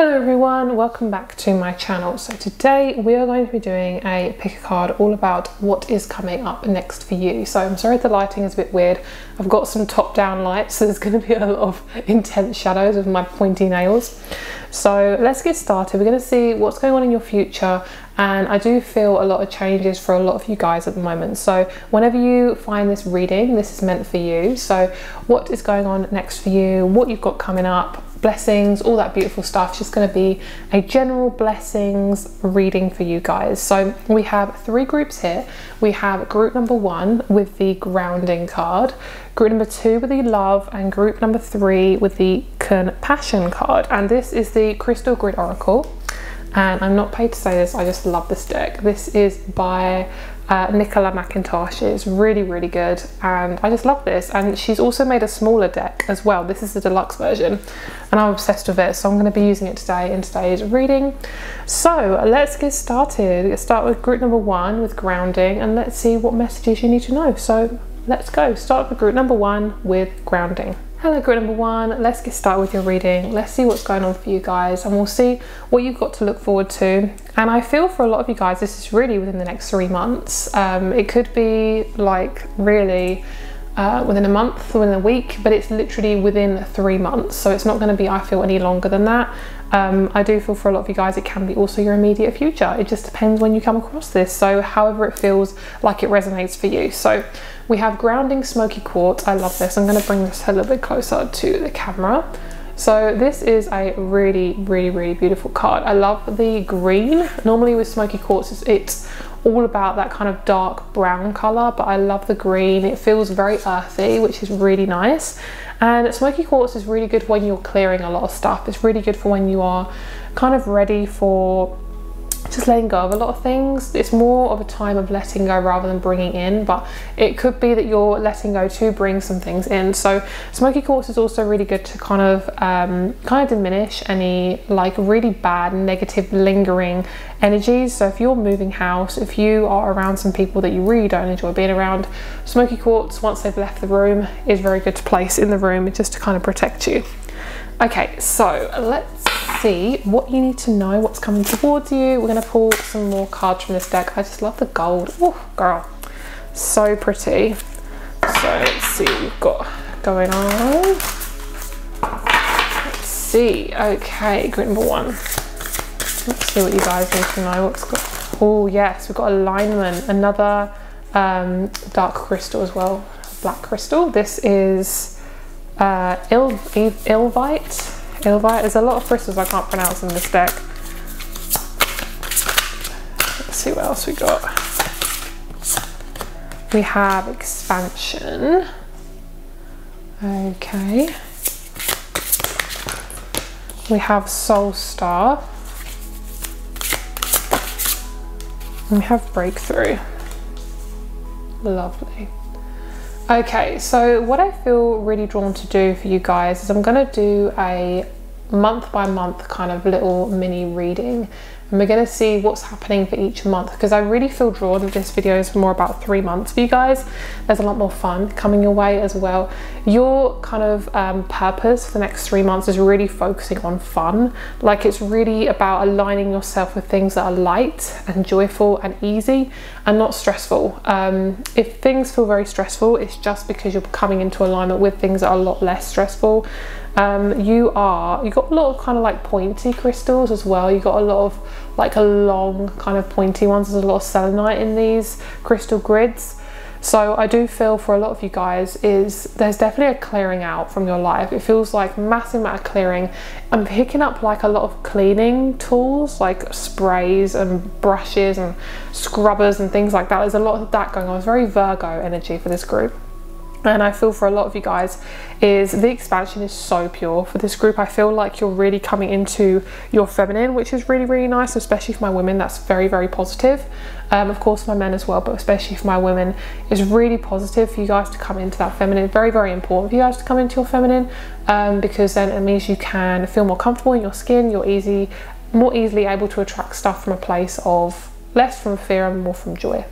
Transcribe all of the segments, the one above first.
Hello everyone, welcome back to my channel. So today we are going to be doing a pick a card all about what is coming up next for you. So I'm sorry the lighting is a bit weird. I've got some top down lights, so there's going to be a lot of intense shadows with my pointy nails. So let's get started. We're going to see what's going on in your future and I do feel a lot of changes for a lot of you guys at the moment. So whenever you find this reading, this is meant for you. So what is going on next for you, what you've got coming up, blessings, all that beautiful stuff. Just going to be a general blessings reading for you guys. So we have three groups here. We have group number one with the grounding card, group number two with the love, and group number three with the compassion card. And this is the Crystal Grid Oracle. And I'm not paid to say this, I just love this deck. This is by uh, Nicola McIntosh It's really, really good. And I just love this. And she's also made a smaller deck as well. This is the deluxe version and I'm obsessed with it. So I'm gonna be using it today in today's reading. So let's get started. Let's start with group number one with grounding and let's see what messages you need to know. So let's go. Start with group number one with grounding. Hello group number one, let's get started with your reading. Let's see what's going on for you guys and we'll see what you've got to look forward to. And I feel for a lot of you guys, this is really within the next three months. Um, it could be like really uh, within a month, within a week, but it's literally within three months. So it's not going to be, I feel, any longer than that. Um, I do feel for a lot of you guys, it can be also your immediate future. It just depends when you come across this. So however it feels like it resonates for you. So we have grounding smoky quartz. I love this. I'm going to bring this a little bit closer to the camera. So this is a really, really, really beautiful card. I love the green. Normally with smoky quartz, it's all about that kind of dark brown color, but I love the green. It feels very earthy, which is really nice. And smoky quartz is really good when you're clearing a lot of stuff. It's really good for when you are kind of ready for just letting go of a lot of things. It's more of a time of letting go rather than bringing in, but it could be that you're letting go to bring some things in. So smoky quartz is also really good to kind of um, kind of diminish any like really bad negative lingering energies. So if you're moving house, if you are around some people that you really don't enjoy being around, smoky quartz once they've left the room is very good to place in the room just to kind of protect you. Okay, so let's see what you need to know, what's coming towards you. We're gonna pull some more cards from this deck. I just love the gold. Oh, girl, so pretty. So let's see what we've got going on. Let's see, okay, group number one. Let's see what you guys need to know. What's got, oh yes, we've got alignment, another um, dark crystal as well, black crystal. This is uh, Il Ilvite Ilvite. There's a lot of crystals I can't pronounce in this deck. Let's see what else we got. We have expansion. Okay. We have Soul Star. And we have Breakthrough. Lovely. Okay, so what I feel really drawn to do for you guys is I'm going to do a month by month kind of little mini reading and we're going to see what's happening for each month because I really feel drawn that this video is more about three months for you guys. There's a lot more fun coming your way as well. Your kind of um, purpose for the next three months is really focusing on fun. Like it's really about aligning yourself with things that are light and joyful and easy and not stressful. Um, if things feel very stressful, it's just because you're coming into alignment with things that are a lot less stressful. Um, you are, you got a lot of kind of like pointy crystals as well. You got a lot of like a long kind of pointy ones. There's a lot of selenite in these crystal grids. So I do feel for a lot of you guys is there's definitely a clearing out from your life. It feels like massive amount of clearing. I'm picking up like a lot of cleaning tools like sprays and brushes and scrubbers and things like that. There's a lot of that going on. It's very Virgo energy for this group and I feel for a lot of you guys is the expansion is so pure. For this group I feel like you're really coming into your feminine which is really really nice especially for my women. That's very very positive. Um, of course my men as well but especially for my women is really positive for you guys to come into that feminine. Very very important for you guys to come into your feminine um, because then it means you can feel more comfortable in your skin. You're easy more easily able to attract stuff from a place of less from fear and more from joy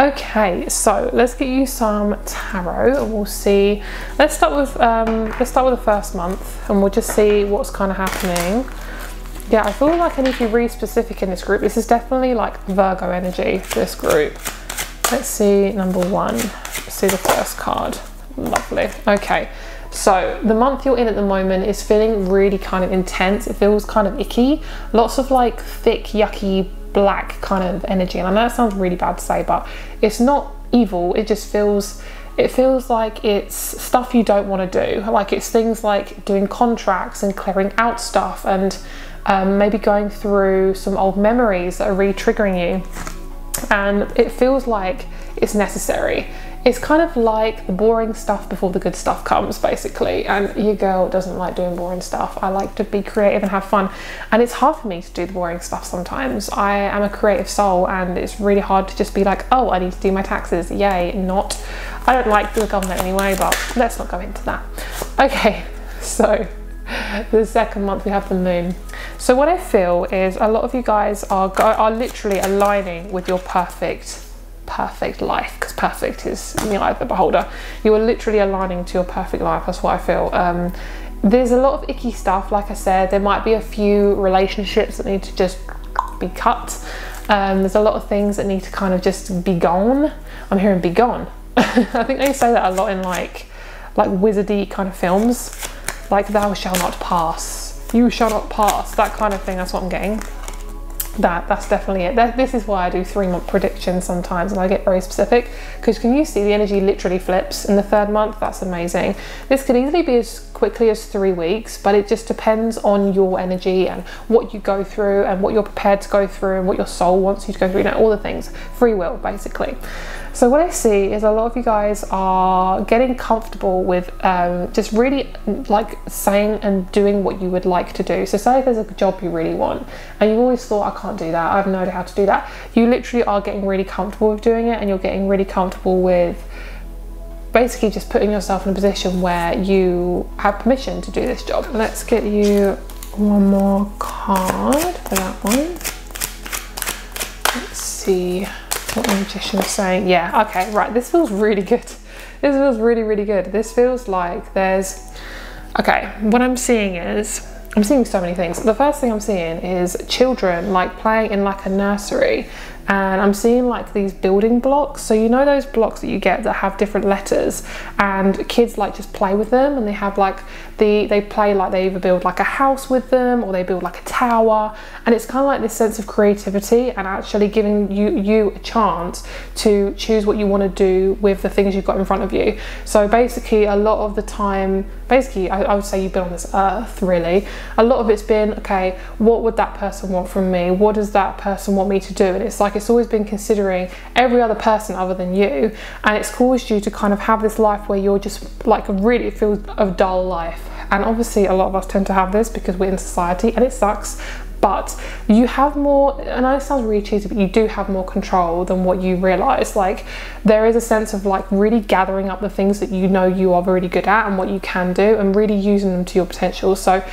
Okay, so let's get you some tarot and we'll see. Let's start with um, let's start with the first month and we'll just see what's kind of happening yeah, I feel like I need to be really specific in this group. This is definitely like Virgo energy, this group. Let's see number one. Let's see the first card. Lovely. Okay. So the month you're in at the moment is feeling really kind of intense. It feels kind of icky. Lots of like thick, yucky, black kind of energy. And I know that sounds really bad to say, but it's not evil. It just feels it feels like it's stuff you don't want to do. Like it's things like doing contracts and clearing out stuff and um, maybe going through some old memories that are re triggering you. And it feels like it's necessary. It's kind of like the boring stuff before the good stuff comes, basically. And your girl doesn't like doing boring stuff. I like to be creative and have fun. And it's hard for me to do the boring stuff sometimes. I am a creative soul, and it's really hard to just be like, oh, I need to do my taxes. Yay, not. I don't like the government anyway, but let's not go into that. Okay, so the second month we have the moon. So what I feel is a lot of you guys are are literally aligning with your perfect perfect life because perfect is in the eye of the beholder. You are literally aligning to your perfect life. That's what I feel. Um, there's a lot of icky stuff, like I said. There might be a few relationships that need to just be cut. Um, there's a lot of things that need to kind of just be gone. I'm hearing be gone. I think they say that a lot in like like wizardy kind of films, like thou shall not pass, you shall not pass, that kind of thing. That's what I'm getting. That that's definitely it. This is why I do three month predictions sometimes, and I get very specific because can you see the energy literally flips in the third month? That's amazing. This could easily be as quickly as three weeks, but it just depends on your energy and what you go through and what you're prepared to go through and what your soul wants you to go through. You know, all the things. Free will, basically. So what I see is a lot of you guys are getting comfortable with um, just really like saying and doing what you would like to do. So say if there's a job you really want and you've always thought, I can't do that, I have no idea how to do that. You literally are getting really comfortable with doing it and you're getting really comfortable with basically just putting yourself in a position where you have permission to do this job. Let's get you one more card for that one. Let's see what the magician's saying. Yeah, okay, right. This feels really good. This feels really, really good. This feels like there's, okay, what I'm seeing is, I'm seeing so many things. The first thing I'm seeing is children like playing in like a nursery and I'm seeing like these building blocks. So you know those blocks that you get that have different letters and kids like just play with them and they have like the they play like they either build like a house with them or they build like a tower and it's kind of like this sense of creativity and actually giving you you a chance to choose what you want to do with the things you've got in front of you. So basically a lot of the time basically I, I would say you've been on this earth really. A lot of it's been okay, what would that person want from me? What does that person want me to do? And it's like it's always been considering every other person other than you and it's caused you to kind of have this life where you're just like a really feels a dull life and obviously a lot of us tend to have this because we're in society and it sucks but you have more and I know it sounds really cheesy but you do have more control than what you realize. Like there is a sense of like really gathering up the things that you know you are really good at and what you can do and really using them to your potential. So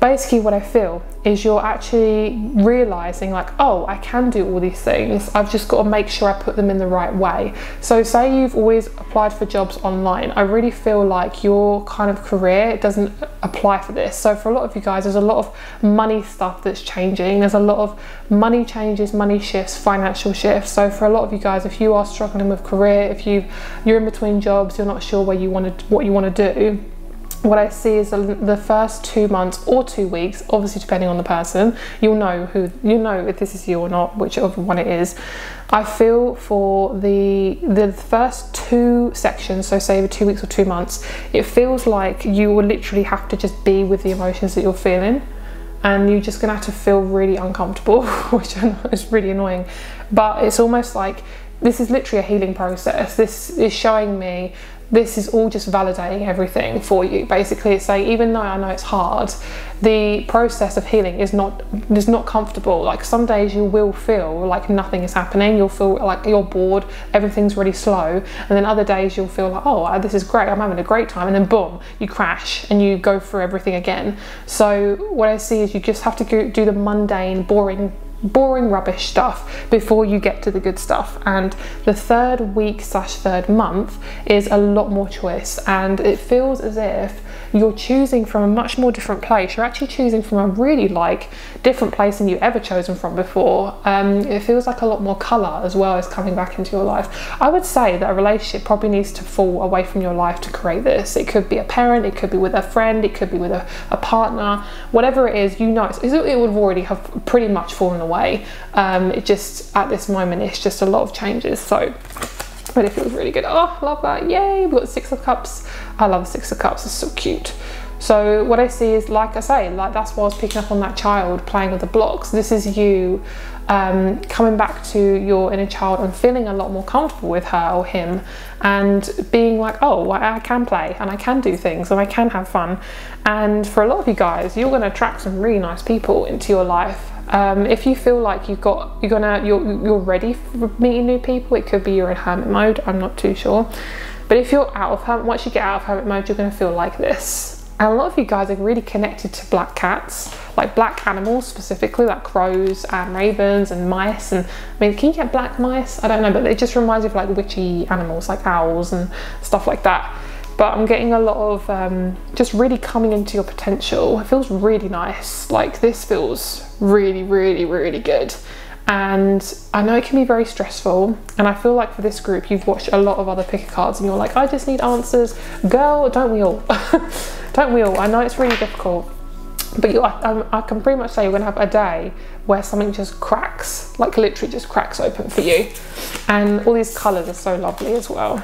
basically what I feel is you're actually realizing like oh I can do all these things. I've just got to make sure I put them in the right way. So say you've always applied for jobs online. I really feel like your kind of career doesn't apply for this. So for a lot of you guys there's a lot of money stuff that's changing. There's a lot of money changes money shifts financial shifts. So for a lot of you guys if you are struggling with career if you you're in between jobs you're not sure where you want to what you want to do what I see is the first two months or two weeks, obviously depending on the person, you'll know who you know if this is you or not, whichever one it is. I feel for the the first two sections, so say the two weeks or two months, it feels like you will literally have to just be with the emotions that you're feeling, and you're just gonna have to feel really uncomfortable, which I know is really annoying, but it's almost like this is literally a healing process. This is showing me this is all just validating everything for you. Basically, it's saying even though I know it's hard, the process of healing is not is not comfortable. Like some days you will feel like nothing is happening. You'll feel like you're bored, everything's really slow, and then other days you'll feel like oh this is great, I'm having a great time, and then boom, you crash and you go through everything again. So what I see is you just have to do the mundane, boring boring rubbish stuff before you get to the good stuff. And the third week slash third month is a lot more choice and it feels as if you're choosing from a much more different place. You're actually choosing from a really like different place than you ever chosen from before. Um, it feels like a lot more colour as well as coming back into your life. I would say that a relationship probably needs to fall away from your life to create this. It could be a parent, it could be with a friend, it could be with a, a partner, whatever it is, you know, it would already have pretty much fallen away. Um, it just at this moment, it's just a lot of changes. So but it feels really good. Oh, love that. Yay, we've got Six of Cups. I love Six of Cups, it's so cute. So what I see is, like I say, like that's why I was picking up on that child playing with the blocks. This is you um, coming back to your inner child and feeling a lot more comfortable with her or him and being like, oh, I can play and I can do things and I can have fun. And for a lot of you guys, you're going to attract some really nice people into your life um, if you feel like you've got you're gonna you're you're ready for meeting new people, it could be you're in hermit mode. I'm not too sure, but if you're out of hermit, once you get out of hermit mode, you're gonna feel like this. And a lot of you guys are really connected to black cats, like black animals specifically, like crows and ravens and mice. And I mean, can you get black mice? I don't know, but it just reminds me of like witchy animals, like owls and stuff like that but I'm getting a lot of um, just really coming into your potential. It feels really nice. Like this feels really, really, really good. And I know it can be very stressful. And I feel like for this group, you've watched a lot of other picker cards and you're like, I just need answers. Girl, don't we all? don't we all? I know it's really difficult. But you, I, I can pretty much say you're gonna have a day where something just cracks, like literally just cracks open for you. And all these colors are so lovely as well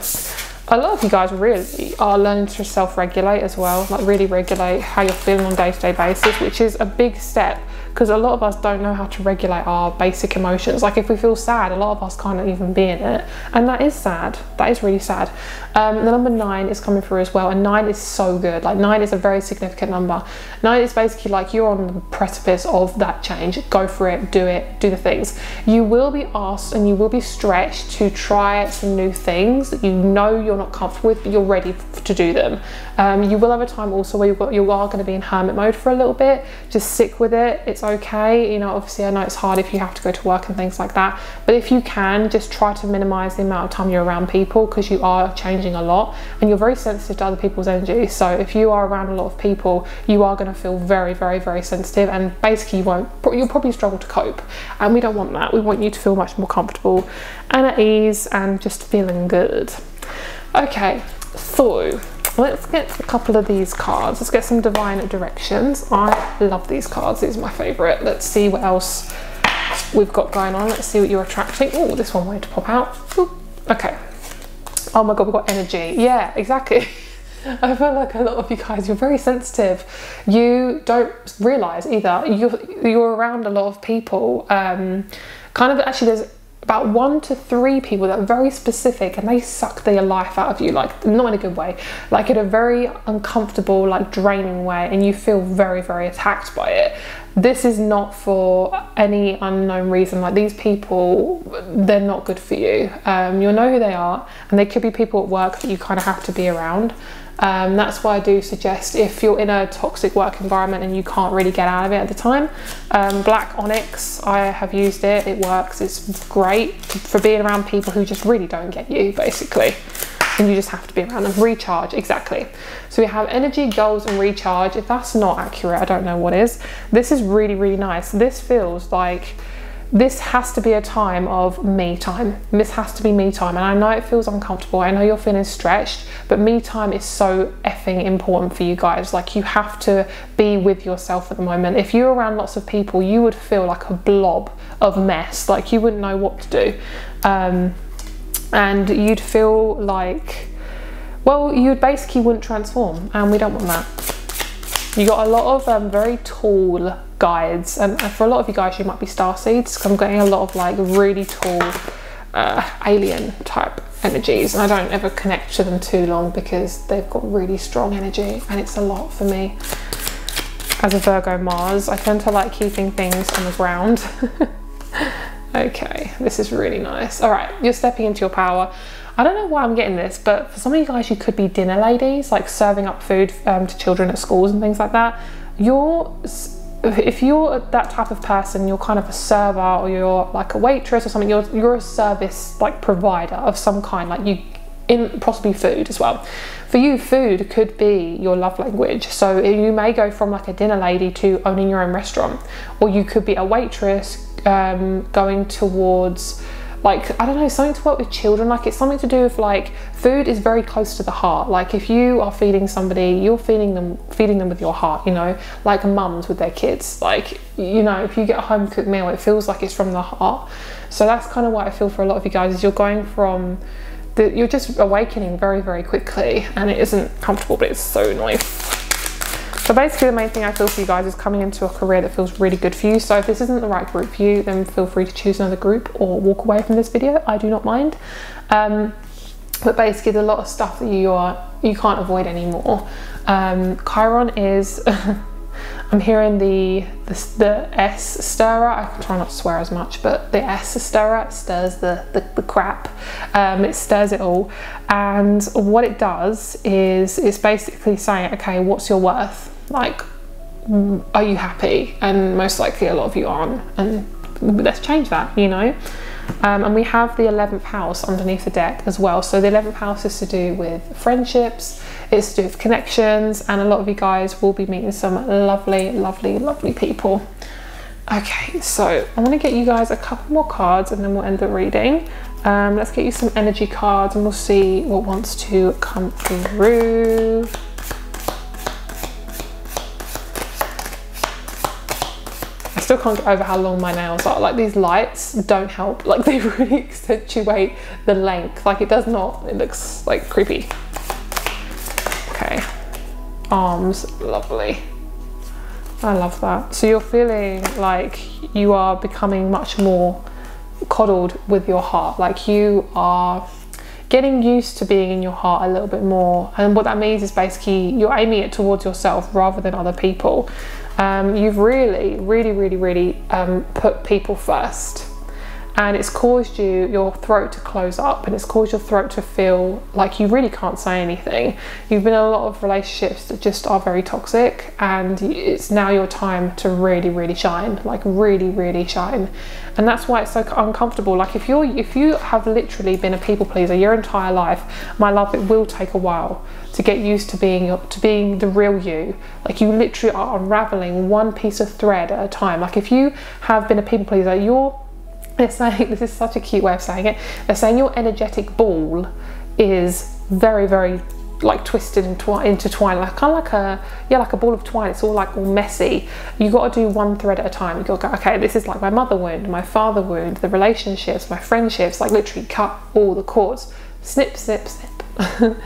a lot of you guys really are learning to self-regulate as well like really regulate how you're feeling on day-to-day -day basis which is a big step because a lot of us don't know how to regulate our basic emotions. Like if we feel sad, a lot of us can't even be in it. And that is sad. That is really sad. Um, the number nine is coming through as well. And nine is so good. Like nine is a very significant number. Nine is basically like you're on the precipice of that change. Go for it, do it, do the things. You will be asked and you will be stretched to try some new things that you know you're not comfortable with, but you're ready to do them. Um, you will have a time also where you've got, you are going to be in hermit mode for a little bit. Just stick with it. It's okay. You know, obviously I know it's hard if you have to go to work and things like that, but if you can, just try to minimize the amount of time you're around people because you are changing a lot and you're very sensitive to other people's energy. So if you are around a lot of people, you are going to feel very, very, very sensitive and basically you won't, you'll probably struggle to cope. And we don't want that. We want you to feel much more comfortable and at ease and just feeling good. Okay, so let's get a couple of these cards. Let's get some divine directions. I love these cards. These are my favorite. Let's see what else we've got going on. Let's see what you're attracting. Oh, this one wanted to pop out. Ooh, okay. Oh my God, we've got energy. Yeah, exactly. I feel like a lot of you guys, you're very sensitive. You don't realize either. You're, you're around a lot of people. Um, kind of actually, there's about one to three people that are very specific and they suck their life out of you like not in a good way. Like in a very uncomfortable like draining way and you feel very very attacked by it. This is not for any unknown reason. Like these people they're not good for you. Um, you'll know who they are and they could be people at work that you kind of have to be around um, that's why I do suggest if you're in a toxic work environment and you can't really get out of it at the time, um, Black Onyx, I have used it, it works, it's great for being around people who just really don't get you basically. And you just have to be around them. Recharge, exactly. So we have energy, goals, and recharge. If that's not accurate, I don't know what is. This is really, really nice. This feels like this has to be a time of me time. This has to be me time. And I know it feels uncomfortable. I know you're feeling stretched, but me time is so effing important for you guys. Like you have to be with yourself at the moment. If you're around lots of people, you would feel like a blob of mess. Like you wouldn't know what to do. Um, and you'd feel like, well, you basically wouldn't transform. And we don't want that. You got a lot of um, very tall guides and for a lot of you guys you might be star seeds I'm getting a lot of like really tall uh, alien type energies and I don't ever connect to them too long because they've got really strong energy and it's a lot for me. As a Virgo Mars I tend to like keeping things on the ground. Okay this is really nice. All right you're stepping into your power. I don't know why I'm getting this, but for some of you guys, you could be dinner ladies, like serving up food um, to children at schools and things like that. You're if you're that type of person, you're kind of a server or you're like a waitress or something, you're, you're a service like provider of some kind. Like you in possibly food as well. For you, food could be your love language. So you may go from like a dinner lady to owning your own restaurant, or you could be a waitress um, going towards like I don't know something to work with children like it's something to do with like food is very close to the heart. Like if you are feeding somebody you're feeding them feeding them with your heart you know like mums with their kids. Like you know if you get a home cooked meal it feels like it's from the heart. So that's kind of what I feel for a lot of you guys is you're going from the, you're just awakening very very quickly and it isn't comfortable but it's so nice so basically the main thing I feel for you guys is coming into a career that feels really good for you. So if this isn't the right group for you, then feel free to choose another group or walk away from this video. I do not mind. Um, but basically there's a lot of stuff that you are you can't avoid anymore. Um, Chiron is I'm hearing the, the, the S stirrer. I try not to swear as much, but the S stirrer stirs the the, the crap. Um, it stirs it all, and what it does is it's basically saying, okay, what's your worth? Like are you happy? And most likely a lot of you aren't. And let's change that you know? Um, and we have the 11th house underneath the deck as well. So the 11th house is to do with friendships it's to do with connections and a lot of you guys will be meeting some lovely lovely lovely people. Okay so i want to get you guys a couple more cards and then we'll end the reading. Um, let's get you some energy cards and we'll see what wants to come through still can't get over how long my nails are. Like these lights don't help. Like they really accentuate the length. Like it does not, it looks like creepy. Okay, arms, lovely. I love that. So you're feeling like you are becoming much more coddled with your heart. Like you are getting used to being in your heart a little bit more. And what that means is basically you're aiming it towards yourself rather than other people um, you've really, really, really, really um, put people first. And it's caused you, your throat to close up and it's caused your throat to feel like you really can't say anything. You've been in a lot of relationships that just are very toxic, and it's now your time to really, really shine like, really, really shine. And that's why it's so uncomfortable. Like, if you're, if you have literally been a people pleaser your entire life, my love, it will take a while to get used to being to being the real you. Like you literally are unraveling one piece of thread at a time. Like if you have been a people pleaser, you're they're saying this is such a cute way of saying it. They're saying your energetic ball is very, very like twisted and twi- intertwined, like kind of like a yeah, like a ball of twine. It's all like all messy. You got to do one thread at a time. You got to go, okay, this is like my mother wound, my father wound, the relationships, my friendships. Like literally cut all the cords. Snip, snip, snip.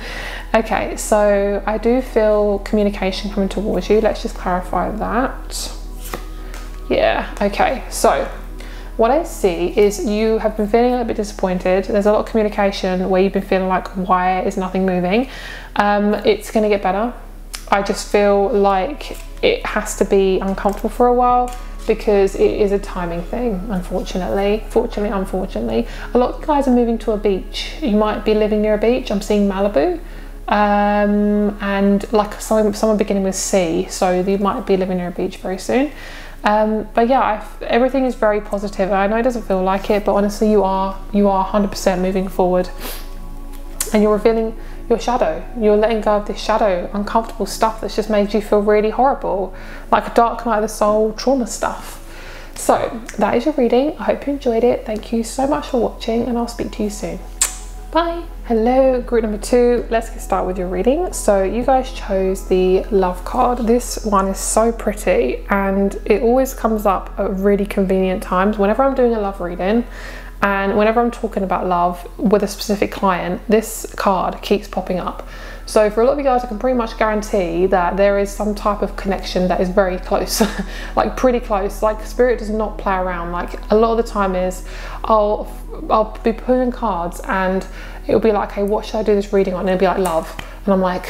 okay, so I do feel communication coming towards you. Let's just clarify that. Yeah, okay, so what I see is you have been feeling a little bit disappointed. There's a lot of communication where you've been feeling like, why is nothing moving? Um, it's going to get better. I just feel like it has to be uncomfortable for a while because it is a timing thing, unfortunately. Fortunately, unfortunately. A lot of guys are moving to a beach. You might be living near a beach. I'm seeing Malibu. Um, and like someone, someone beginning with C, so you might be living near a beach very soon. Um, but yeah, I've, everything is very positive. I know it doesn't feel like it, but honestly, you are you are 100% moving forward, and you're revealing your shadow. You're letting go of this shadow, uncomfortable stuff that's just made you feel really horrible, like a dark night of the soul trauma stuff. So that is your reading. I hope you enjoyed it. Thank you so much for watching, and I'll speak to you soon. Bye. Hello, group number two. Let's get started with your reading. So you guys chose the love card. This one is so pretty and it always comes up at really convenient times. Whenever I'm doing a love reading and whenever I'm talking about love with a specific client, this card keeps popping up. So for a lot of you guys, I can pretty much guarantee that there is some type of connection that is very close, like pretty close. Like spirit does not play around. Like a lot of the time is, I'll I'll be pulling cards and it'll be like, okay, what should I do this reading on? And it'll be like love, and I'm like,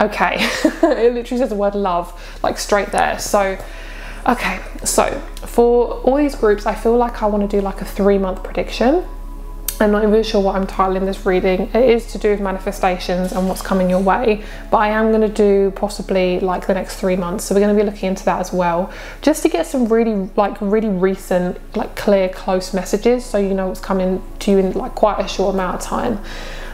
okay. it literally says the word love like straight there. So. Okay, so for all these groups, I feel like I want to do like a three month prediction. I'm not even sure what I'm titling this reading. It is to do with manifestations and what's coming your way, but I am going to do possibly like the next three months. So we're going to be looking into that as well, just to get some really like really recent, like clear, close messages, so you know what's coming to you in like quite a short amount of time.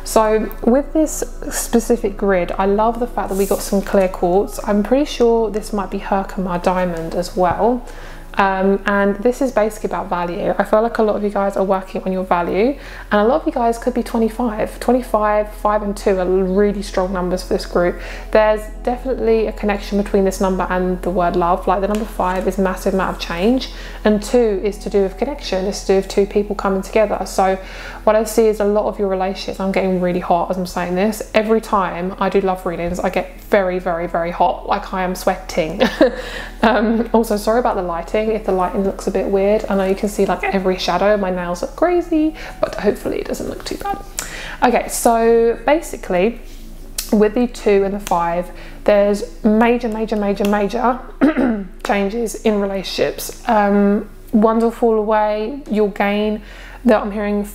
So with this specific grid, I love the fact that we got some clear quartz. I'm pretty sure this might be Herkimer diamond as well. Um, and this is basically about value. I feel like a lot of you guys are working on your value and a lot of you guys could be 25. 25, 5 and 2 are really strong numbers for this group. There's definitely a connection between this number and the word love. Like the number 5 is massive amount of change and 2 is to do with connection. It's to do with two people coming together. So what I see is a lot of your relationships, I'm getting really hot as I'm saying this. Every time I do love readings, I get very, very, very hot. Like I am sweating. um, also, sorry about the lighting if the lighting looks a bit weird. I know you can see like every shadow, my nails look crazy, but hopefully it doesn't look too bad. Okay, so basically with the two and the five, there's major, major, major, major changes in relationships. Um, ones will fall away, you'll gain that I'm hearing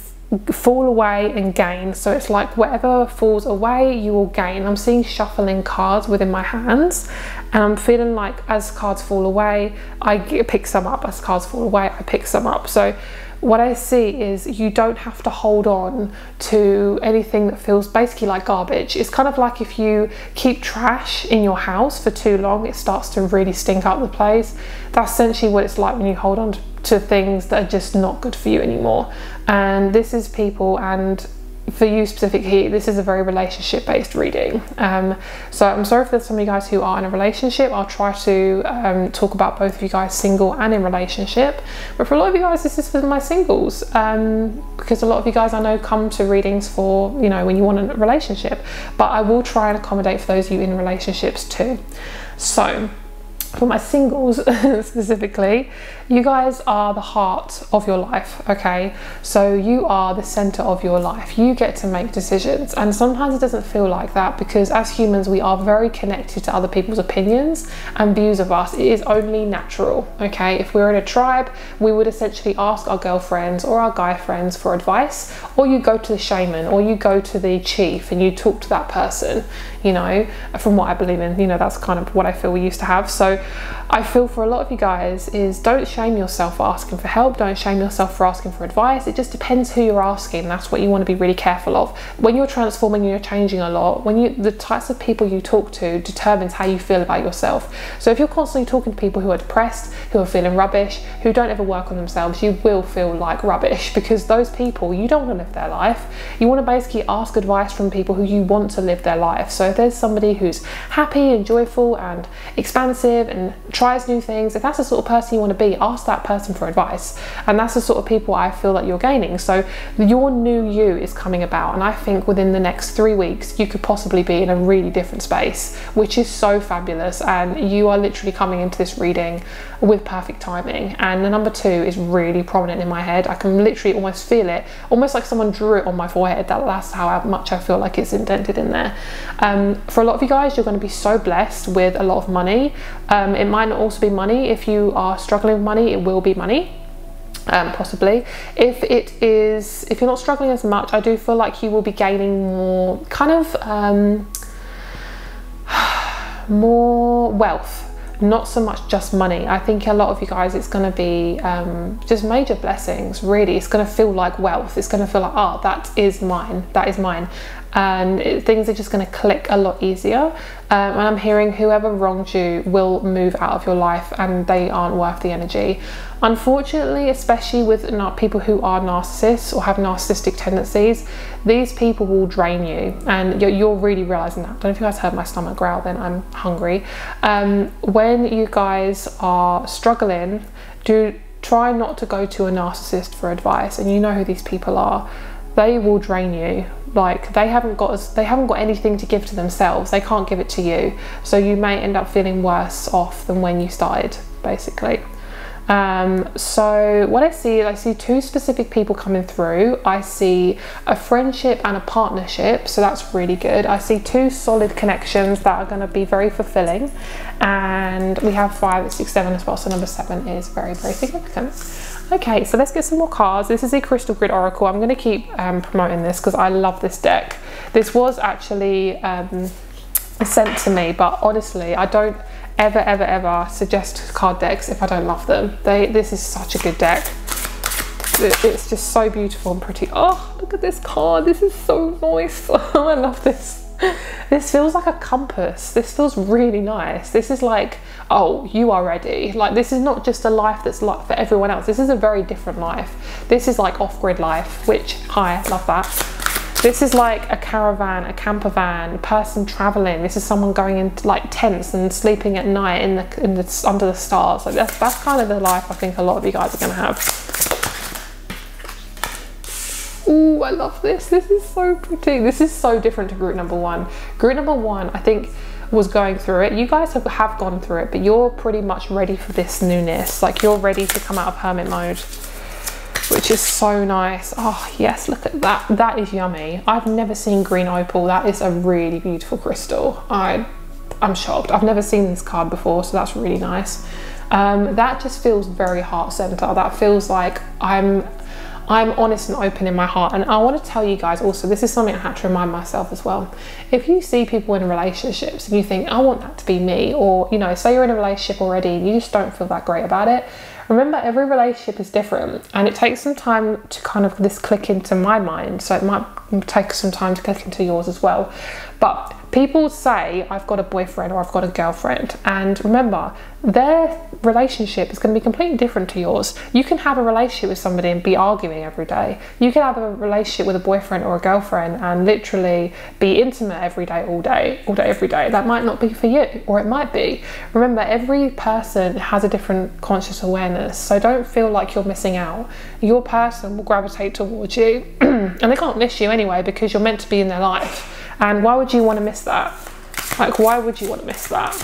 fall away and gain. So it's like whatever falls away, you will gain. I'm seeing shuffling cards within my hands and I'm feeling like as cards fall away, I pick some up. As cards fall away, I pick some up. So what I see is you don't have to hold on to anything that feels basically like garbage. It's kind of like if you keep trash in your house for too long, it starts to really stink up the place. That's essentially what it's like when you hold on to things that are just not good for you anymore. And this is people and for you specifically, this is a very relationship based reading. Um, so I'm sorry if there's some of you guys who are in a relationship. I'll try to um, talk about both of you guys single and in relationship. But for a lot of you guys, this is for my singles um, because a lot of you guys I know come to readings for, you know, when you want a relationship. But I will try and accommodate for those of you in relationships too. So for my singles specifically, you guys are the heart of your life, okay? So you are the center of your life. You get to make decisions. And sometimes it doesn't feel like that because as humans, we are very connected to other people's opinions and views of us. It is only natural, okay? If we we're in a tribe, we would essentially ask our girlfriends or our guy friends for advice, or you go to the shaman or you go to the chief and you talk to that person, you know, from what I believe in. You know, that's kind of what I feel we used to have. So I feel for a lot of you guys is don't shame yourself for asking for help, don't shame yourself for asking for advice. It just depends who you're asking. That's what you want to be really careful of. When you're transforming and you're changing a lot, when you the types of people you talk to determines how you feel about yourself. So if you're constantly talking to people who are depressed, who are feeling rubbish, who don't ever work on themselves, you will feel like rubbish because those people you don't want to live their life. You want to basically ask advice from people who you want to live their life. So if there's somebody who's happy and joyful and expansive and tries new things, if that's the sort of person you want to be, ask that person for advice. And that's the sort of people I feel that you're gaining. So your new you is coming about. And I think within the next three weeks, you could possibly be in a really different space, which is so fabulous. And you are literally coming into this reading with perfect timing. And the number two is really prominent in my head. I can literally almost feel it, almost like someone drew it on my forehead. That, that's how much I feel like it's indented in there. Um, for a lot of you guys, you're going to be so blessed with a lot of money. Um, it might not also be money. If you are struggling with money, it will be money. Um, possibly. If it is, if you're not struggling as much, I do feel like you will be gaining more kind of um, more wealth not so much just money. I think a lot of you guys, it's going to be um, just major blessings, really. It's going to feel like wealth. It's going to feel like, oh, that is mine. That is mine. And it, things are just going to click a lot easier. Um, and I'm hearing whoever wronged you will move out of your life and they aren't worth the energy. Unfortunately, especially with not people who are narcissists or have narcissistic tendencies, these people will drain you and you're, you're really realizing that. I don't know if you guys heard my stomach growl, then I'm hungry. Um, when you guys are struggling, do try not to go to a narcissist for advice and you know who these people are they will drain you like they haven't got they haven't got anything to give to themselves they can't give it to you so you may end up feeling worse off than when you started basically um, so what I see, is I see two specific people coming through. I see a friendship and a partnership, so that's really good. I see two solid connections that are going to be very fulfilling, and we have five, six, seven as well. So number seven is very, very significant. Okay, so let's get some more cards. This is a Crystal Grid Oracle. I'm going to keep um, promoting this because I love this deck. This was actually um, sent to me, but honestly, I don't ever, ever, ever suggest card decks if I don't love them. They, this is such a good deck. it, it's just so beautiful and pretty. Oh, look at this card. This is so nice. I love this. This feels like a compass. This feels really nice. This is like, oh, you are ready. Like this is not just a life that's like for everyone else. This is a very different life. This is like off-grid life, which I love that. This is like a caravan, a camper van, a person traveling. This is someone going into like tents and sleeping at night in the, in the under the stars. Like that's that's kind of the life I think a lot of you guys are going to have. Ooh, I love this. This is so pretty. This is so different to group number one. Group number one, I think, was going through it. You guys have, have gone through it, but you're pretty much ready for this newness. Like you're ready to come out of hermit mode, which is so nice. Oh yes, look at that. That is yummy. I've never seen green opal. That is a really beautiful crystal. I, I'm shocked. I've never seen this card before, so that's really nice. Um, that just feels very heart center. That feels like I'm I'm honest and open in my heart. And I want to tell you guys also, this is something I had to remind myself as well. If you see people in relationships and you think, I want that to be me, or, you know, say you're in a relationship already and you just don't feel that great about it, remember every relationship is different and it takes some time to kind of this click into my mind. So it might take some time to click into yours as well. But people say, I've got a boyfriend or I've got a girlfriend. And remember, their relationship is going to be completely different to yours. You can have a relationship with somebody and be arguing every day. You can have a relationship with a boyfriend or a girlfriend and literally be intimate every day, all day, all day, every day. That might not be for you, or it might be. Remember, every person has a different conscious awareness. So don't feel like you're missing out. Your person will gravitate towards you and they can't miss you anyway because you're meant to be in their life. And why would you want to miss that? Like, why would you want to miss that?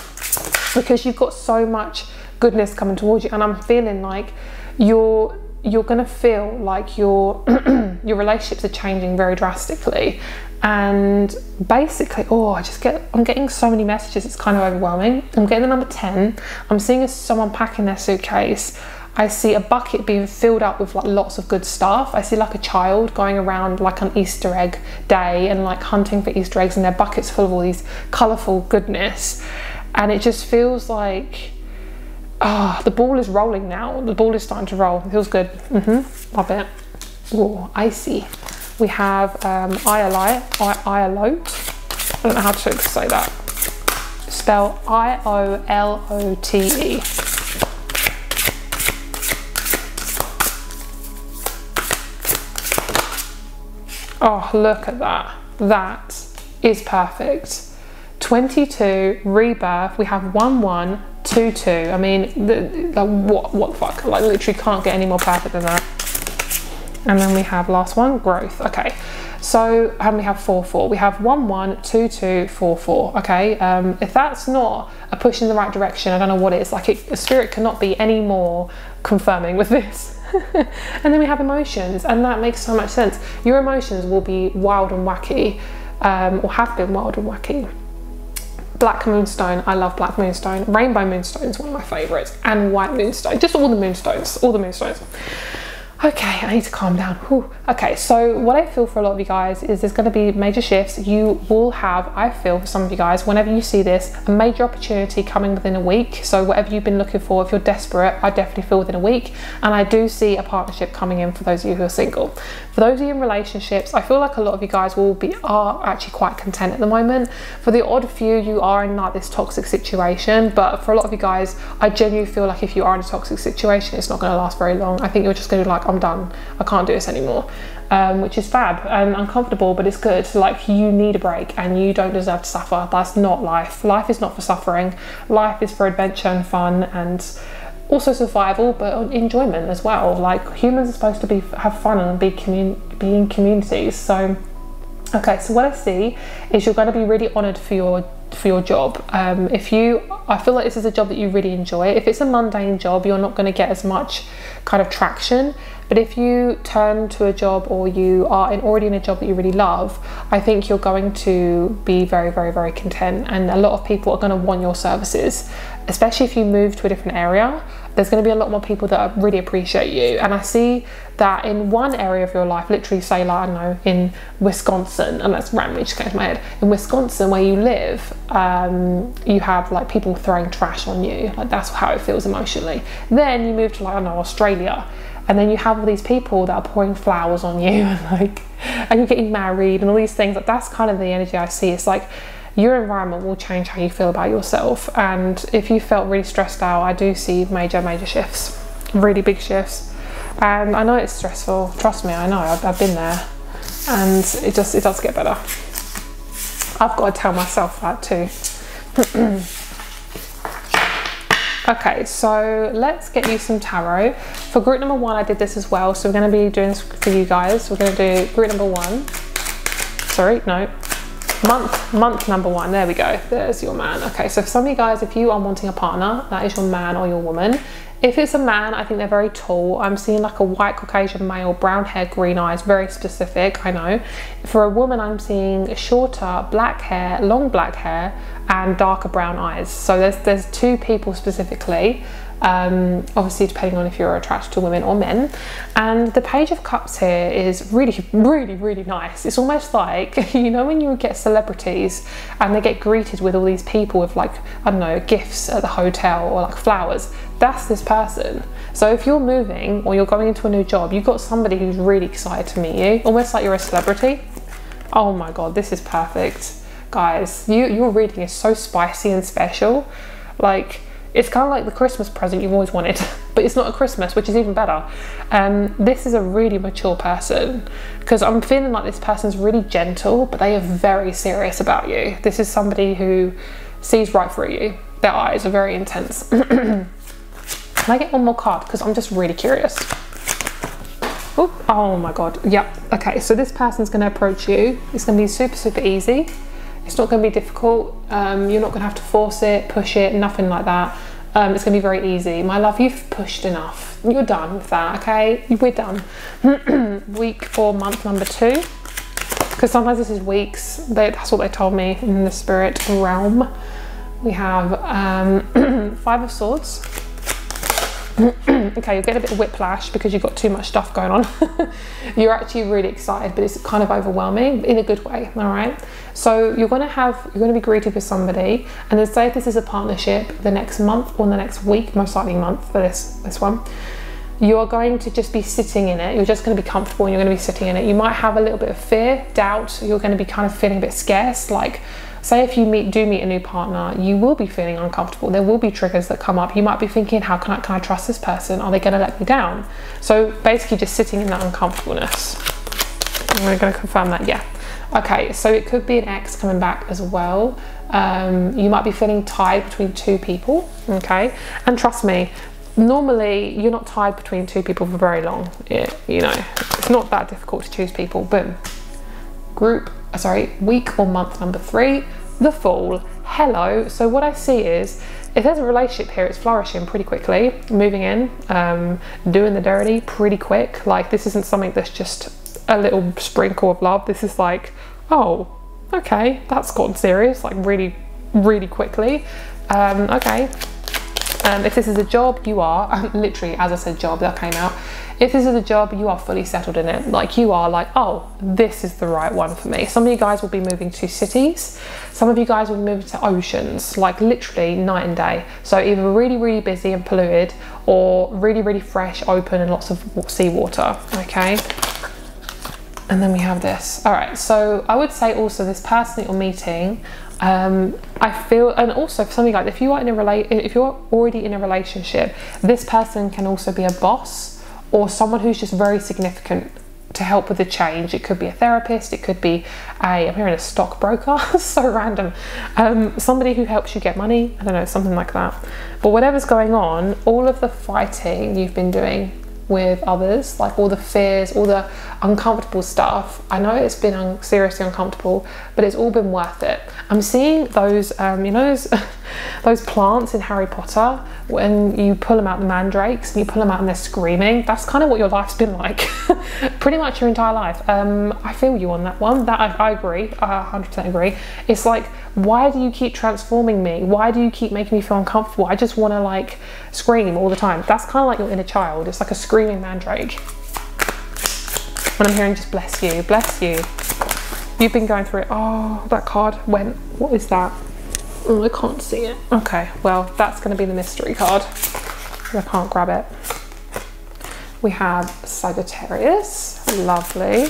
Because you've got so much goodness coming towards you, and I'm feeling like you're you're gonna feel like your your relationships are changing very drastically and basically oh i just get i'm getting so many messages it's kind of overwhelming i'm getting the number 10 i'm seeing someone packing their suitcase I see a bucket being filled up with like lots of good stuff. I see like a child going around like on Easter egg day and like hunting for Easter eggs and their buckets full of all these colourful goodness. And it just feels like ah, oh, the ball is rolling now. The ball is starting to roll. It feels good. Mm-hmm. Love it. Oh, icy. We have um, Iolote. Don't know how to say that. Spell I Oh, look at that. That is perfect. 22, rebirth, we have 1 1, 2 2. I mean, the, the, what, what the fuck? Like, literally can't get any more perfect than that. And then we have last one, growth. Okay, so and we have 4 4. We have 1 1, 2 2, 4 4. Okay, um, if that's not a push in the right direction, I don't know what it is. Like, it, a spirit cannot be any more confirming with this. and then we have emotions, and that makes so much sense. Your emotions will be wild and wacky, um, or have been wild and wacky. Black moonstone, I love black moonstone. Rainbow moonstone is one of my favourites, and white moonstone, just all the moonstones, all the moonstones okay, I need to calm down. Whew. Okay, so what I feel for a lot of you guys is there's going to be major shifts. You will have, I feel for some of you guys, whenever you see this, a major opportunity coming within a week. So whatever you've been looking for, if you're desperate, I definitely feel within a week. And I do see a partnership coming in for those of you who are single. For those of you in relationships, I feel like a lot of you guys will be are actually quite content at the moment. For the odd few, you are in like this toxic situation, but for a lot of you guys, I genuinely feel like if you are in a toxic situation, it's not going to last very long. I think you're just going to like, I'm done. I can't do this anymore. Um, which is fab and uncomfortable, but it's good. Like you need a break and you don't deserve to suffer. That's not life. Life is not for suffering. Life is for adventure and fun and also survival, but enjoyment as well. Like humans are supposed to be have fun and be commun- be in communities. So, okay. So what I see is you're going to be really honoured for your for your job. Um, if you, I feel like this is a job that you really enjoy. If it's a mundane job, you're not going to get as much kind of traction. But if you turn to a job or you are in, already in a job that you really love, I think you're going to be very, very, very content. And a lot of people are going to want your services, especially if you move to a different area. There's going to be a lot more people that really appreciate you. And I see that in one area of your life, literally say like, I don't know, in Wisconsin, and that's randomly just came to my head, in Wisconsin where you live, um, you have like people throwing trash on you. Like that's how it feels emotionally. Then you move to like, I know, Australia and then you have all these people that are pouring flowers on you and like and you're getting married and all these things. Like that's kind of the energy i see. It's like your environment will change how you feel about yourself. And if you felt really stressed out i do see major major shifts really big shifts. And i know it's stressful. Trust me i know. I've, I've been there. And it just it does get better. I've got to tell myself that too Okay, so let's get you some tarot. For group number one, I did this as well. So we're gonna be doing this for you guys. We're gonna do group number one. Sorry, no. Month, month number one, there we go. There's your man. Okay, so for some of you guys, if you are wanting a partner, that is your man or your woman. If it's a man, I think they're very tall. I'm seeing like a white Caucasian male, brown hair, green eyes, very specific, I know. For a woman, I'm seeing shorter, black hair, long black hair, and darker brown eyes. So there's, there's two people specifically um, obviously depending on if you're attracted to women or men. And the Page of Cups here is really, really, really nice. It's almost like, you know, when you get celebrities and they get greeted with all these people with like, I don't know, gifts at the hotel or like flowers. That's this person. So if you're moving or you're going into a new job, you've got somebody who's really excited to meet you, almost like you're a celebrity. Oh my God, this is perfect. Guys, you, your reading is so spicy and special. Like, it's kind of like the Christmas present you've always wanted, but it's not a Christmas, which is even better. Um, this is a really mature person because I'm feeling like this person's really gentle, but they are very serious about you. This is somebody who sees right through you. Their eyes are very intense. Can I get one more card? Because I'm just really curious. Ooh, oh my god. Yep. Okay, so this person's going to approach you. It's going to be super, super easy. It's not going to be difficult. Um, you're not going to have to force it, push it, nothing like that. Um, it's going to be very easy. My love, you've pushed enough. You're done with that, okay? We're done. Week or month number two. Because sometimes this is weeks. They, that's what they told me in the spirit realm. We have um, Five of Swords. okay, you'll get a bit of whiplash because you've got too much stuff going on. you're actually really excited, but it's kind of overwhelming in a good way, all right? So you're gonna have, you're gonna be greeted with somebody, and then say if this is a partnership, the next month or the next week, most likely month for this, this one, you are going to just be sitting in it. You're just going to be comfortable and you're going to be sitting in it. You might have a little bit of fear, doubt. You're going to be kind of feeling a bit scarce, like say if you meet do meet a new partner you will be feeling uncomfortable. There will be triggers that come up. You might be thinking how can I, can I trust this person? Are they going to let me down? So basically just sitting in that uncomfortableness. We're going to confirm that yeah okay so it could be an ex coming back as well um, you might be feeling tied between two people okay and trust me normally you're not tied between two people for very long you know it's not that difficult to choose people boom group uh, sorry, week or month number three, the fall. Hello. So what I see is if there's a relationship here, it's flourishing pretty quickly, moving in, um, doing the dirty pretty quick. Like this isn't something that's just a little sprinkle of love. This is like, oh, okay, that's gotten serious, like really, really quickly. Um, okay. Um, if this is a job, you are, literally, as I said, job, that came out. If this is a job, you are fully settled in it. Like you are like, oh, this is the right one for me. Some of you guys will be moving to cities. Some of you guys will be moving to oceans, like literally night and day. So either really, really busy and polluted or really, really fresh, open and lots of seawater, okay? And then we have this. All right, so I would say also this person that you're meeting, um, I feel, and also for something like if you are in a relate, if you're already in a relationship, this person can also be a boss or someone who's just very significant to help with the change. It could be a therapist, it could be a, I'm hearing a stockbroker, so random. Um, somebody who helps you get money, I don't know, something like that. But whatever's going on, all of the fighting you've been doing with others, like all the fears, all the uncomfortable stuff. I know it's been un seriously uncomfortable, but it's all been worth it. I'm seeing those, um, you know, those, those plants in Harry Potter when you pull them out the mandrakes and you pull them out and they're screaming. That's kind of what your life's been like, pretty much your entire life. Um, I feel you on that one. That I, I agree, I 100% agree. It's like, why do you keep transforming me? Why do you keep making me feel uncomfortable? I just want to like scream all the time. That's kind of like your inner child. It's like a screaming mandrake. When I'm hearing just bless you, bless you. You've been going through it. Oh, that card went. What is that? Oh, I can't see it. Okay, well, that's going to be the mystery card. I can't grab it. We have Sagittarius, lovely.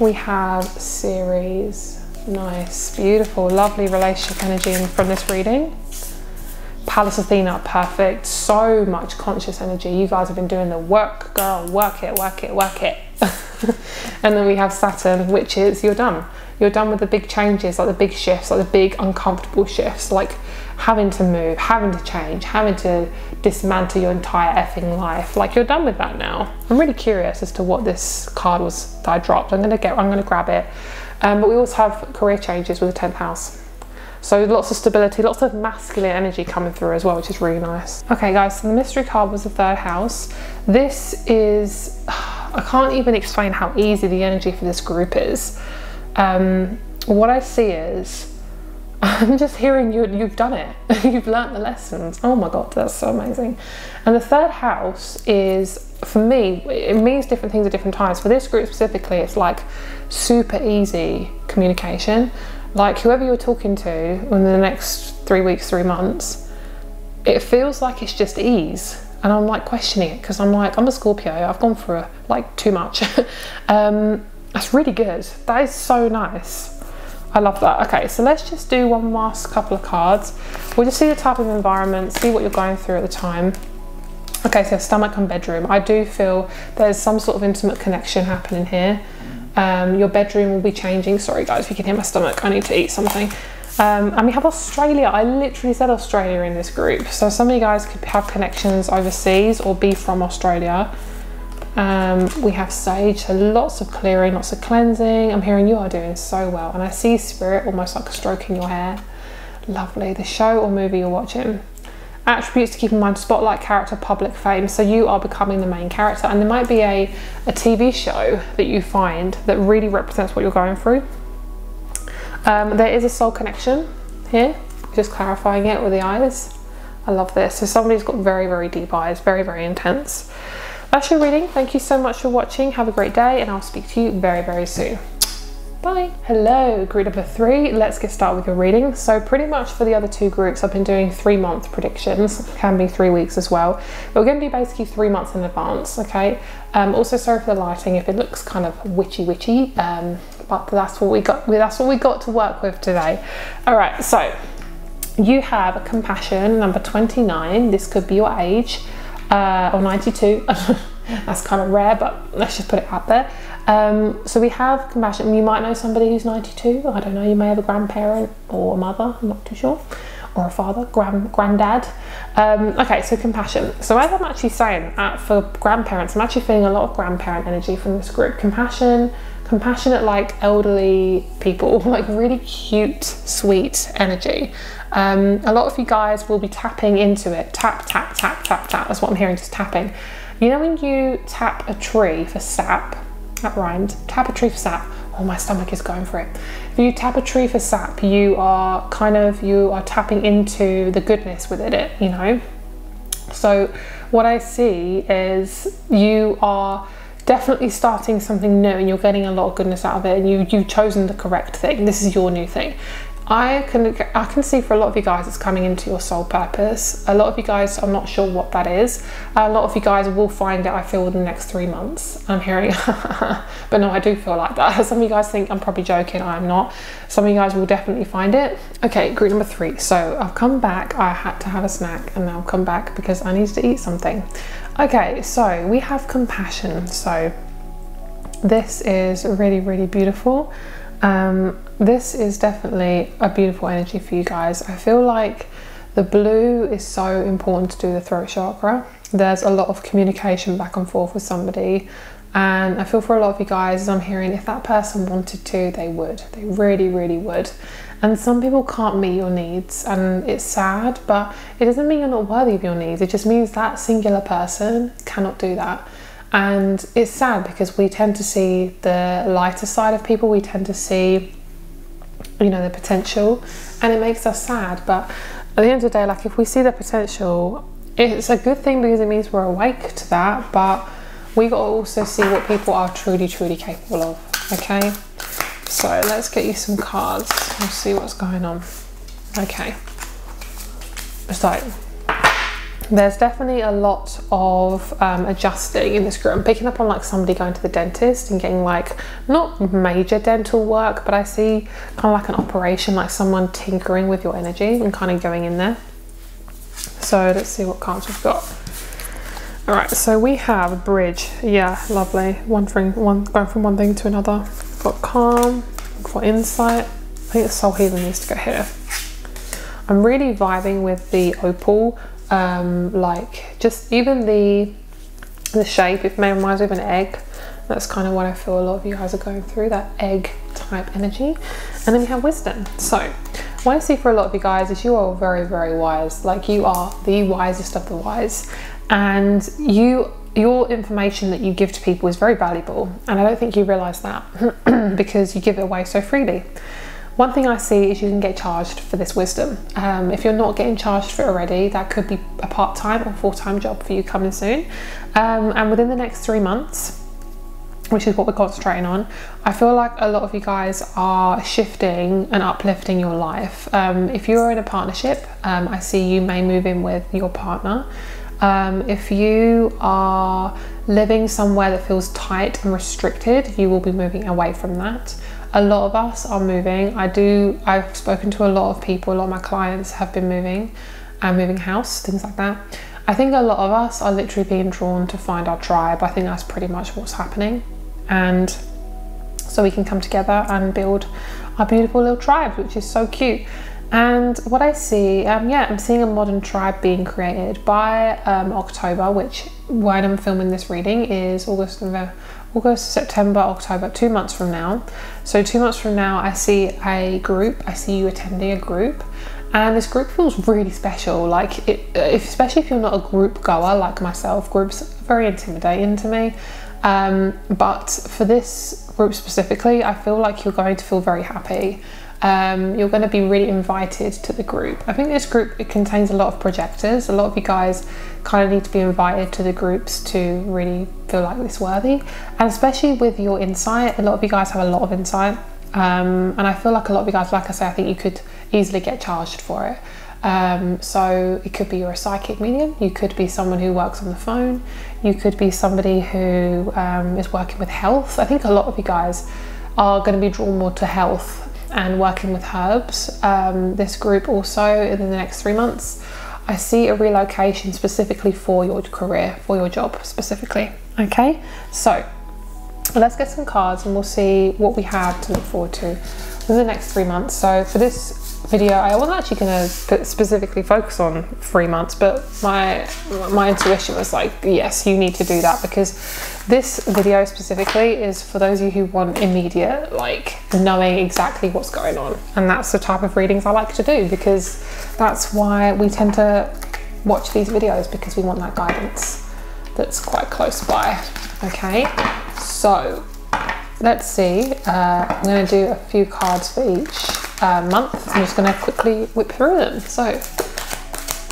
We have Ceres, nice, beautiful, lovely relationship energy from this reading. Pallas Athena, perfect. So much conscious energy. You guys have been doing the work, girl. Work it, work it, work it. and then we have Saturn, which is you're done. You're done with the big changes, like the big shifts, like the big uncomfortable shifts, like having to move, having to change, having to dismantle your entire effing life. Like you're done with that now. I'm really curious as to what this card was that I dropped. I'm gonna get, I'm gonna grab it. Um, but we also have career changes with the 10th house. So lots of stability, lots of masculine energy coming through as well, which is really nice. Okay guys, so the mystery card was the third house. This is, I can't even explain how easy the energy for this group is. Um, what I see is, I'm just hearing you, you've done it. you've learnt the lessons. Oh my God, that's so amazing. And the third house is, for me, it means different things at different times. For this group specifically, it's like super easy communication. Like whoever you're talking to in the next three weeks, three months, it feels like it's just ease. And I'm like questioning it because I'm like, I'm a Scorpio, I've gone through like too much. um, that's really good. That is so nice. I love that. Okay, so let's just do one last couple of cards. We'll just see the type of environment, see what you're going through at the time. Okay, so stomach and bedroom. I do feel there's some sort of intimate connection happening here. Um, your bedroom will be changing. Sorry guys, if you can hear my stomach, I need to eat something. Um, and we have Australia. I literally said Australia in this group. So some of you guys could have connections overseas or be from Australia. Um, we have sage, so lots of clearing, lots of cleansing. I'm hearing you are doing so well. And I see spirit almost like stroking your hair. Lovely. The show or movie you're watching. Attributes to keep in mind, spotlight character, public fame. So you are becoming the main character. And there might be a, a TV show that you find that really represents what you're going through. Um, there is a soul connection here, just clarifying it with the eyes. I love this. So somebody's got very, very deep eyes, very, very intense. That's your reading. Thank you so much for watching. Have a great day and I'll speak to you very, very soon. Bye. Hello, group number three. Let's get started with your reading. So pretty much for the other two groups, I've been doing three month predictions, can be three weeks as well. But we're going to do basically three months in advance, okay? Um, also sorry for the lighting if it looks kind of witchy witchy, um, but that's what we got, that's what we got to work with today. All right, so you have a compassion number 29. This could be your age uh, or 92. That's kind of rare, but let's just put it out there. Um, so we have compassion. You might know somebody who's 92. I don't know. You may have a grandparent or a mother. I'm not too sure. Or a father, grand, granddad. Um, okay, so compassion. So as I'm actually saying, uh, for grandparents, I'm actually feeling a lot of grandparent energy from this group. Compassion, compassionate, like elderly people, like really cute, sweet energy. Um, a lot of you guys will be tapping into it. Tap, tap, tap, tap, tap. That's what I'm hearing, just tapping. You know when you tap a tree for sap, that rhymed, tap a tree for sap, oh my stomach is going for it. If you tap a tree for sap, you are kind of, you are tapping into the goodness within it, you know? So what I see is you are definitely starting something new and you're getting a lot of goodness out of it and you, you've chosen the correct thing. This is your new thing. I can I can see for a lot of you guys it's coming into your soul purpose. A lot of you guys I'm not sure what that is. A lot of you guys will find it I feel in the next three months. I'm hearing but no I do feel like that. Some of you guys think I'm probably joking, I'm not. Some of you guys will definitely find it. Okay, group number three. So I've come back, I had to have a snack and now I've come back because I need to eat something. Okay, so we have compassion. So this is really, really beautiful. Um, this is definitely a beautiful energy for you guys. I feel like the blue is so important to do the throat chakra. There's a lot of communication back and forth with somebody. And I feel for a lot of you guys, as I'm hearing, if that person wanted to, they would. They really, really would. And some people can't meet your needs, and it's sad, but it doesn't mean you're not worthy of your needs. It just means that singular person cannot do that. And it's sad because we tend to see the lighter side of people, we tend to see you know the potential. And it makes us sad. But at the end of the day like if we see the potential it's a good thing because it means we're awake to that. But we got to also see what people are truly truly capable of. Okay? So let's get you some cards. And see what's going on. Okay. So there's definitely a lot of um, adjusting in this group. I'm picking up on like somebody going to the dentist and getting like not major dental work, but I see kind of like an operation, like someone tinkering with your energy and kind of going in there. So let's see what cards we've got. All right, so we have a bridge. Yeah, lovely. One one going from one thing to another. Got calm, for insight. I think the soul healing needs to go here. I'm really vibing with the opal um, like just even the the shape it reminds me of an egg that's kind of what I feel a lot of you guys are going through that egg type energy. And then we have wisdom. So what I see for a lot of you guys is you are very very wise. Like you are the wisest of the wise. And you your information that you give to people is very valuable. And I don't think you realize that because you give it away so freely one thing I see is you can get charged for this wisdom. Um, if you're not getting charged for it already, that could be a part-time or full-time job for you coming soon. Um, and within the next three months, which is what we're concentrating on, I feel like a lot of you guys are shifting and uplifting your life. Um, if you're in a partnership, um, I see you may move in with your partner. Um, if you are living somewhere that feels tight and restricted, you will be moving away from that a lot of us are moving. I do, I've spoken to a lot of people, a lot of my clients have been moving and moving house, things like that. I think a lot of us are literally being drawn to find our tribe. I think that's pretty much what's happening. And so we can come together and build our beautiful little tribes, which is so cute. And what I see, um, yeah, I'm seeing a modern tribe being created by um, October, which when I'm filming this reading is August, November, August, September, October, two months from now. So two months from now, I see a group, I see you attending a group and this group feels really special. Like, it, if, especially if you're not a group goer like myself, groups are very intimidating to me. Um, but for this group specifically, I feel like you're going to feel very happy um, you're going to be really invited to the group. I think this group it contains a lot of projectors. A lot of you guys kind of need to be invited to the groups to really feel like this worthy, and especially with your insight. A lot of you guys have a lot of insight, um, and I feel like a lot of you guys, like I say, I think you could easily get charged for it. Um, so it could be you're a psychic medium, you could be someone who works on the phone, you could be somebody who um, is working with health. I think a lot of you guys are going to be drawn more to health and working with herbs. Um, this group also in the next three months, I see a relocation specifically for your career, for your job specifically. Okay, so let's get some cards and we'll see what we have to look forward to for the next three months. So for this video. I wasn't actually going to specifically focus on three months, but my my intuition was like, yes, you need to do that because this video specifically is for those of you who want immediate, like knowing exactly what's going on. And that's the type of readings I like to do because that's why we tend to watch these videos because we want that guidance that's quite close by. Okay, so let's see. Uh, I'm going to do a few cards for each uh, month. I'm just going to quickly whip through them. So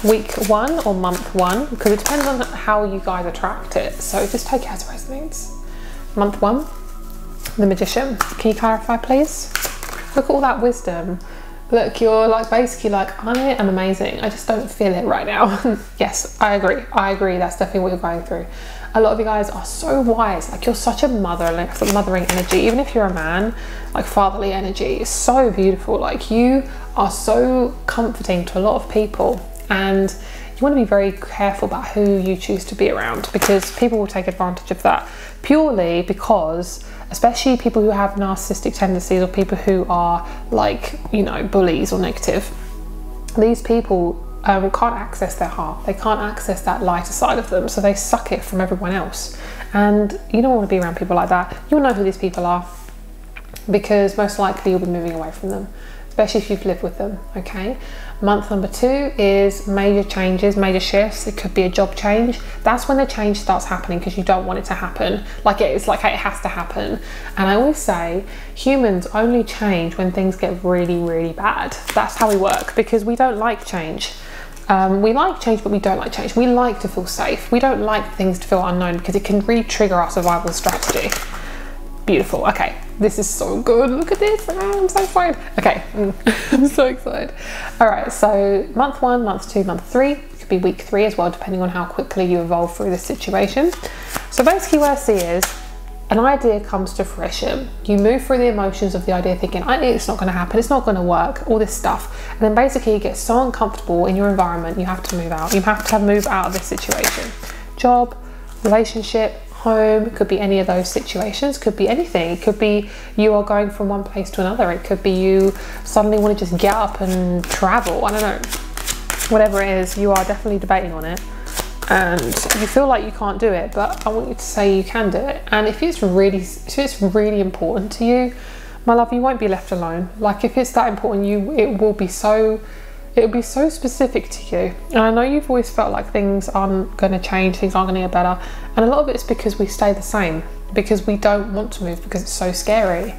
week one or month one, because it depends on how you guys attract it. So just take it as resonates. Month one, the magician. Can you clarify, please? Look at all that wisdom. Look, you're like basically like, I am amazing. I just don't feel it right now. yes, I agree. I agree. That's definitely what you're going through a lot of you guys are so wise. Like you're such a mother like mothering energy. Even if you're a man like fatherly energy is so beautiful. Like you are so comforting to a lot of people. And you want to be very careful about who you choose to be around because people will take advantage of that purely because especially people who have narcissistic tendencies or people who are like you know bullies or negative these people um, can't access their heart. They can't access that lighter side of them, so they suck it from everyone else. And you don't want to be around people like that. You'll know who these people are because most likely you'll be moving away from them, especially if you've lived with them. Okay. Month number two is major changes, major shifts. It could be a job change. That's when the change starts happening because you don't want it to happen. Like it's like it has to happen. And I always say humans only change when things get really, really bad. That's how we work because we don't like change. Um, we like change, but we don't like change. We like to feel safe. We don't like things to feel unknown because it can really trigger our survival strategy. Beautiful. Okay, this is so good. Look at this. Oh, I'm so excited. Okay, I'm so excited. All right, so month one, month two, month three could be week three as well, depending on how quickly you evolve through this situation. So basically what I see is an idea comes to fruition. You move through the emotions of the idea thinking, it's not going to happen, it's not going to work, all this stuff. And then basically you get so uncomfortable in your environment, you have to move out. You have to move out of this situation. Job, relationship, home, could be any of those situations, could be anything. It could be you are going from one place to another. It could be you suddenly want to just get up and travel. I don't know. Whatever it is, you are definitely debating on it and you feel like you can't do it, but I want you to say you can do it. And if it's really, if it's really important to you, my love, you won't be left alone. Like if it's that important, you it will be so, it'll be so specific to you. And I know you've always felt like things aren't going to change, things aren't going to get better, and a lot of it's because we stay the same because we don't want to move because it's so scary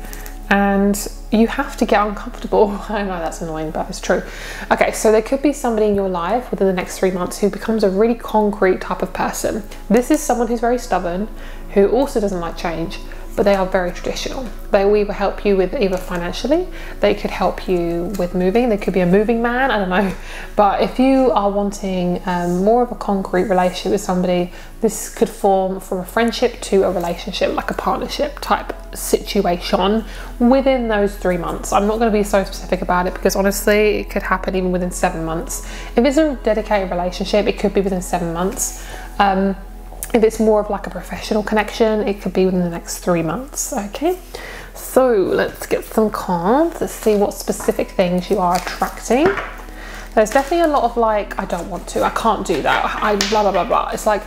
and you have to get uncomfortable. I know that's annoying, but it's true. Okay, so there could be somebody in your life within the next three months who becomes a really concrete type of person. This is someone who's very stubborn, who also doesn't like change, but they are very traditional. They will either help you with either financially, they could help you with moving, they could be a moving man, I don't know. But if you are wanting um, more of a concrete relationship with somebody, this could form from a friendship to a relationship, like a partnership type situation within those three months. I'm not going to be so specific about it because honestly, it could happen even within seven months. If it's a dedicated relationship, it could be within seven months. Um, if it's more of like a professional connection, it could be within the next three months. Okay, so let's get some cards. Let's see what specific things you are attracting. There's definitely a lot of like, I don't want to, I can't do that, I blah blah blah blah. It's like,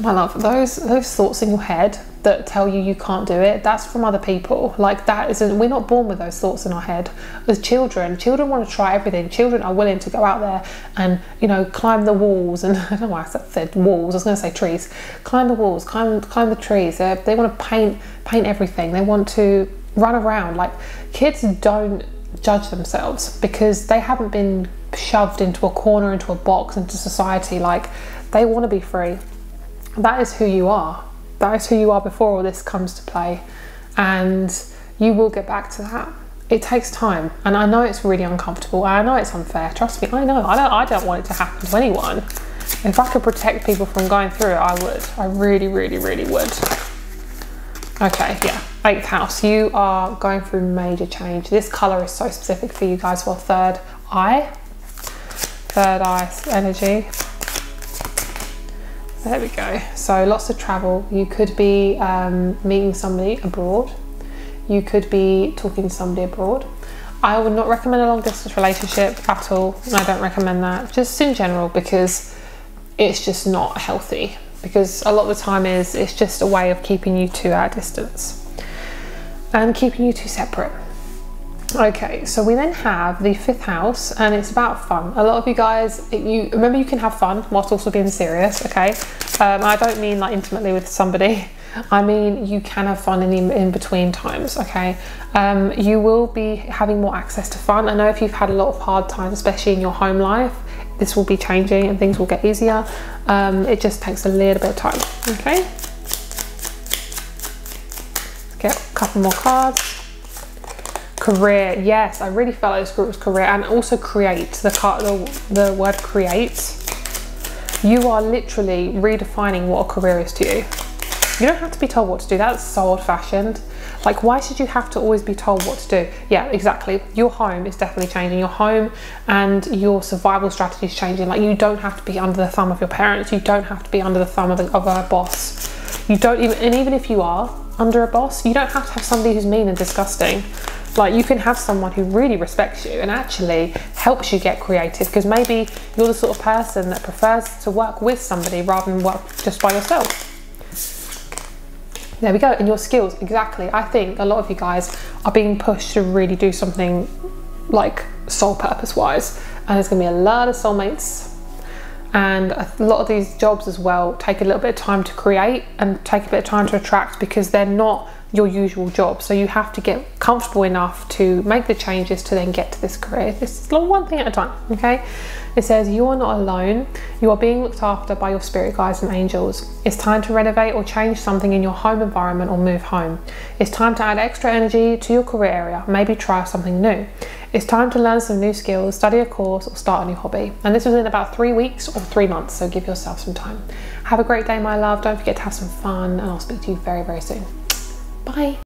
my love, those those thoughts in your head that tell you you can't do it that's from other people. Like that isn't we're not born with those thoughts in our head. As children children want to try everything. Children are willing to go out there and you know climb the walls and i don't know why i said walls i was going to say trees. Climb the walls climb climb the trees. They're, they want to paint paint everything. They want to run around. Like kids don't judge themselves because they haven't been shoved into a corner into a box into society. Like they want to be free that is who you are that is who you are before all this comes to play. And you will get back to that. It takes time. And I know it's really uncomfortable. I know it's unfair. Trust me, I know. I don't, I don't want it to happen to anyone. If I could protect people from going through it, I would. I really, really, really would. Okay, yeah. Eighth house, you are going through major change. This color is so specific for you guys Well, third eye. Third eye energy. There we go. So lots of travel. You could be um, meeting somebody abroad. You could be talking to somebody abroad. I would not recommend a long distance relationship at all. I don't recommend that just in general because it's just not healthy. Because a lot of the time is it's just a way of keeping you two at a distance and keeping you two separate. Okay, so we then have the fifth house, and it's about fun. A lot of you guys, you remember you can have fun whilst also being serious. Okay, um, I don't mean like intimately with somebody. I mean you can have fun in the in between times. Okay, um, you will be having more access to fun. I know if you've had a lot of hard times, especially in your home life, this will be changing and things will get easier. Um, it just takes a little bit of time. Okay, Let's get a couple more cards. Career, yes, I really felt like this group was career and also create, the, the, the word create. You are literally redefining what a career is to you. You don't have to be told what to do, that's so old fashioned. Like, why should you have to always be told what to do? Yeah, exactly. Your home is definitely changing. Your home and your survival strategy is changing. Like, you don't have to be under the thumb of your parents. You don't have to be under the thumb of a, of a boss. You don't even, and even if you are under a boss, you don't have to have somebody who's mean and disgusting. Like you can have someone who really respects you and actually helps you get creative because maybe you're the sort of person that prefers to work with somebody rather than work just by yourself. There we go, and your skills, exactly. I think a lot of you guys are being pushed to really do something like soul purpose wise, and there's gonna be a lot of soulmates. And a lot of these jobs as well take a little bit of time to create and take a bit of time to attract because they're not your usual job. So you have to get comfortable enough to make the changes to then get to this career. This is one thing at a time, okay? It says, You are not alone. You are being looked after by your spirit guides and angels. It's time to renovate or change something in your home environment or move home. It's time to add extra energy to your career area, maybe try something new. It's time to learn some new skills, study a course, or start a new hobby. And this was in about three weeks or three months, so give yourself some time. Have a great day, my love. Don't forget to have some fun, and I'll speak to you very, very soon. Bye.